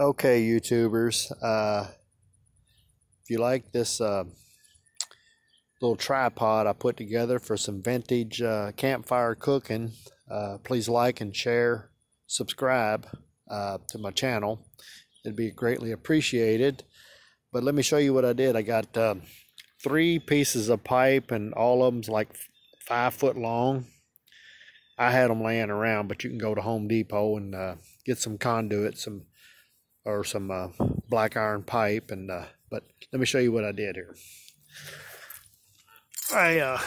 Okay, YouTubers, uh, if you like this uh, little tripod I put together for some vintage uh, campfire cooking, uh, please like and share, subscribe uh, to my channel. It'd be greatly appreciated. But let me show you what I did. I got uh, three pieces of pipe, and all of them's like five foot long. I had them laying around, but you can go to Home Depot and uh, get some conduit, some or some uh, black iron pipe and uh, but let me show you what I did here. I uh,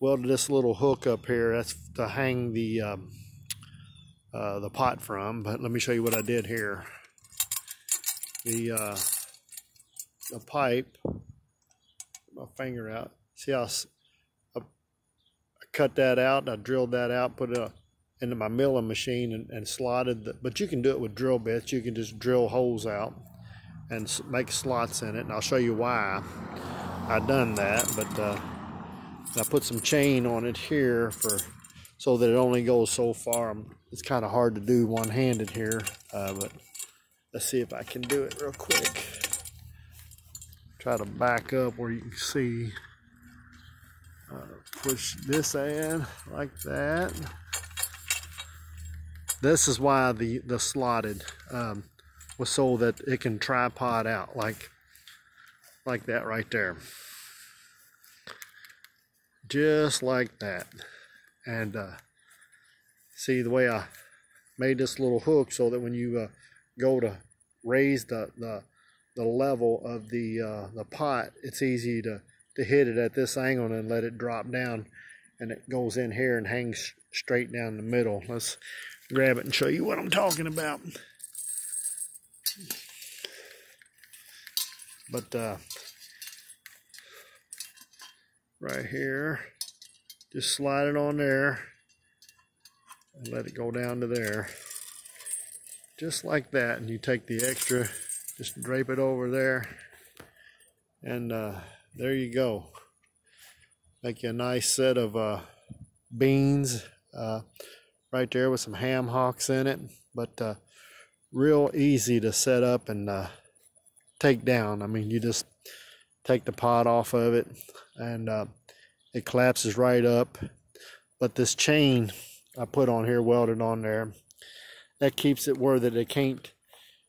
welded this little hook up here. That's to hang the um, uh, the pot from but let me show you what I did here. The uh, the pipe my finger out. See how I, I cut that out I drilled that out put a into my milling machine and, and slotted the, but you can do it with drill bits. You can just drill holes out and make slots in it and I'll show you why. I done that but uh, I put some chain on it here for so that it only goes so far. It's kind of hard to do one-handed here uh, but let's see if I can do it real quick. Try to back up where you can see. Uh, push this in like that this is why the, the slotted um, was so that it can tripod out like, like that right there. Just like that. And uh, see the way I made this little hook so that when you uh, go to raise the, the, the level of the, uh, the pot, it's easy to, to hit it at this angle and let it drop down and it goes in here and hangs straight down the middle. Let's grab it and show you what I'm talking about. But uh, right here, just slide it on there and let it go down to there. Just like that. And you take the extra, just drape it over there. And uh, there you go. Make you a nice set of uh, beans. Uh, right there with some ham hocks in it. But uh, real easy to set up and uh, take down. I mean, you just take the pot off of it and uh, it collapses right up. But this chain I put on here, welded on there, that keeps it where that it can't,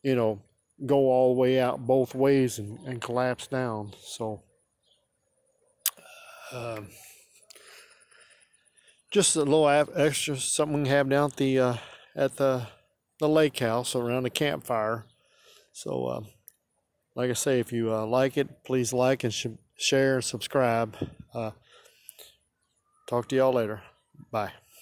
you know, go all the way out both ways and, and collapse down. So, um, just a little extra something we have down at the uh, at the the lake house around the campfire. So, uh, like I say, if you uh, like it, please like and sh share and subscribe. Uh, talk to y'all later. Bye.